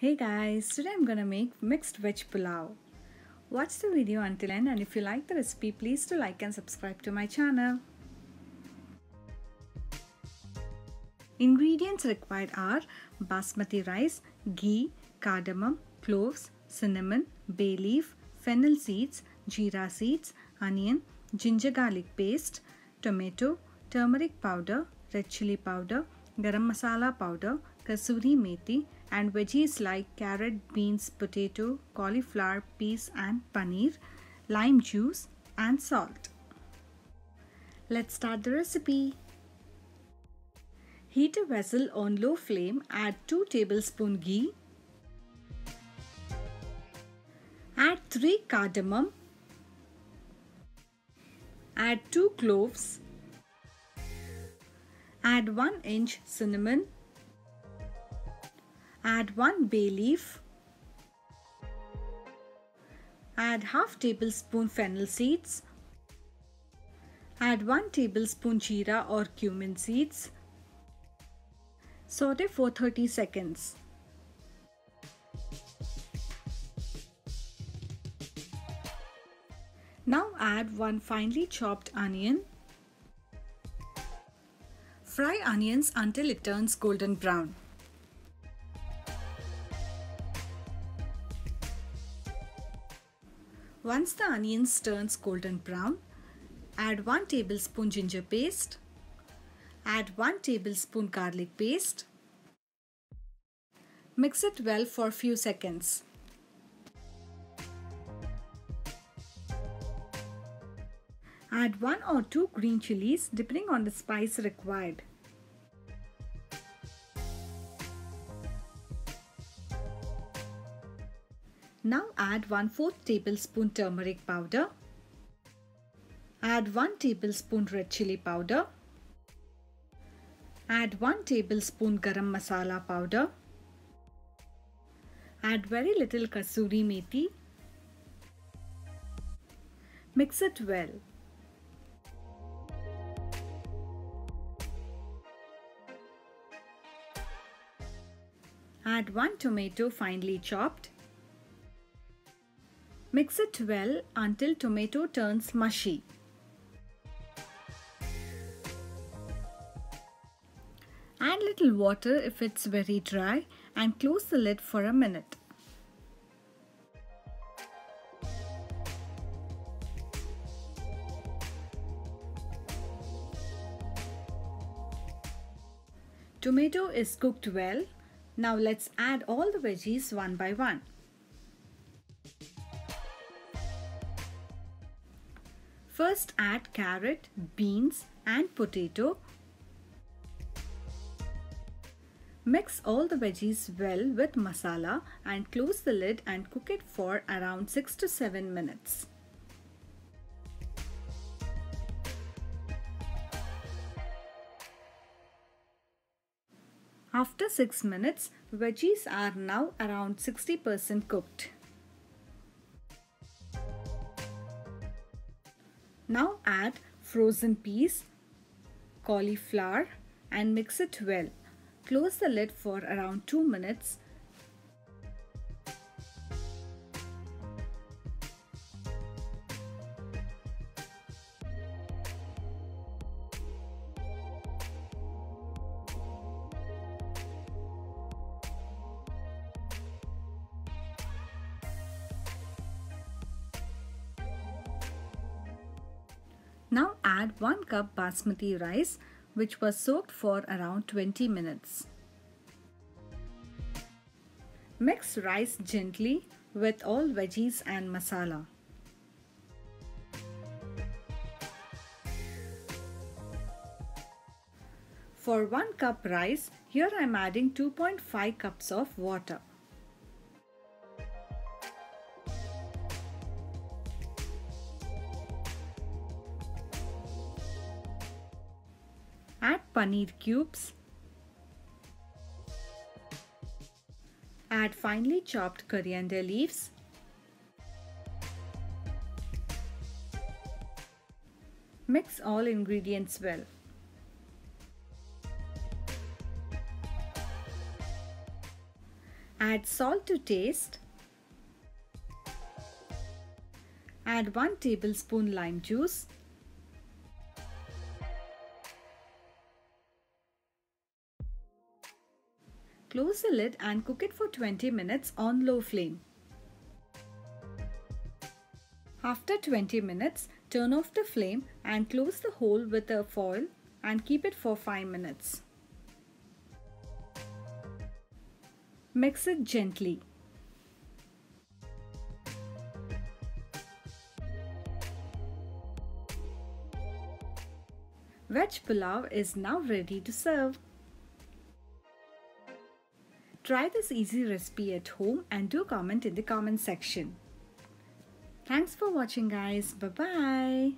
Hey guys, today I'm gonna make mixed veg pulao. Watch the video until end and if you like the recipe, please do like and subscribe to my channel. Ingredients required are basmati rice, ghee, cardamom, cloves, cinnamon, bay leaf, fennel seeds, jeera seeds, onion, ginger garlic paste, tomato, turmeric powder, red chili powder, garam masala powder, kasuri methi, and veggies like carrot, beans, potato, cauliflower, peas, and paneer, lime juice, and salt. Let's start the recipe. Heat a vessel on low flame, add 2 tablespoon ghee, add 3 cardamom, add 2 cloves, add 1 inch cinnamon, Add 1 bay leaf. Add half tablespoon fennel seeds. Add 1 tablespoon jeera or cumin seeds. Saute for 30 seconds. Now add 1 finely chopped onion. Fry onions until it turns golden brown. Once the onions turns golden brown, add 1 tablespoon ginger paste, add 1 tablespoon garlic paste, mix it well for few seconds. Add 1 or 2 green chilies depending on the spice required. Now add 1 4th tablespoon turmeric powder. Add 1 tablespoon red chili powder. Add 1 tablespoon garam masala powder. Add very little kasuri methi. Mix it well. Add 1 tomato finely chopped. Mix it well until tomato turns mushy. Add little water if it's very dry and close the lid for a minute. Tomato is cooked well. Now let's add all the veggies one by one. First add carrot, beans and potato. Mix all the veggies well with masala and close the lid and cook it for around 6 to 7 minutes. After 6 minutes, veggies are now around 60% cooked. Now add frozen peas, cauliflower and mix it well. Close the lid for around 2 minutes Now add 1 cup basmati rice which was soaked for around 20 minutes. Mix rice gently with all veggies and masala. For 1 cup rice, here I am adding 2.5 cups of water. Paneer cubes. Add finely chopped coriander leaves. Mix all ingredients well. Add salt to taste. Add 1 tablespoon lime juice. Close the lid and cook it for 20 minutes on low flame. After 20 minutes, turn off the flame and close the hole with a foil and keep it for 5 minutes. Mix it gently. Veg pulao is now ready to serve. Try this easy recipe at home and do comment in the comment section. Thanks for watching guys. Bye-bye.